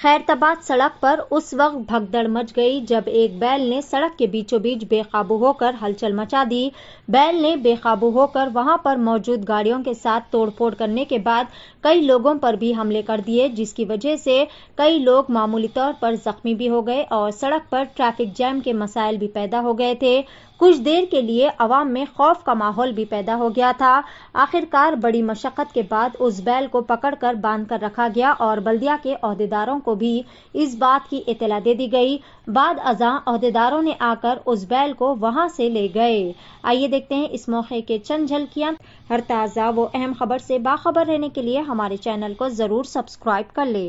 खैरताबाद सड़क पर उस वक्त भगदड़ मच गई जब एक बैल ने सड़क के बीचों बीच बेकाबू होकर हलचल मचा दी। बैल ने बेकाबू होकर वहाँ पर मौजूद गाड़ियों के साथ तोड़फोड़ करने के बाद कई लोगों पर भी हमले कर दिए, जिसकी वजह से कई लोग मामूली तौर पर जख्मी भी हो गए और सड़क पर ट्रैफ़िक जैम के मसाइल भी पैदा हो गए थे। कुछ देर के लिए अवाम में खौफ का माहौल भी पैदा हो गया था। आखिरकार बड़ी मशक्कत के बाद उस बैल को पकड़कर बाँध कर रखा गया और बल्दिया के अहदेदारों को भी इस बात की इतला दे दी गई बाद अजा अहदेदारों ने आकर उस बैल को वहाँ से ले गए आइए देखते हैं इस मौके के चंद झलकियाँ हर ताज़ा वो अहम खबर से बाखबर रहने के लिए हमारे चैनल को ज़रूर सब्सक्राइब कर ले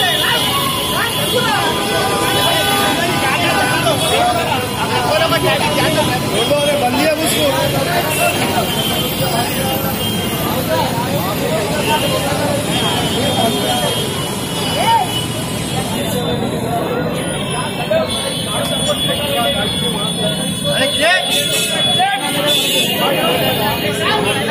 Olha, olha, olha.